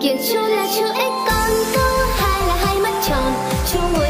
kiệt chu là chữ x con câu hai là hai mắt tròn. Chu mười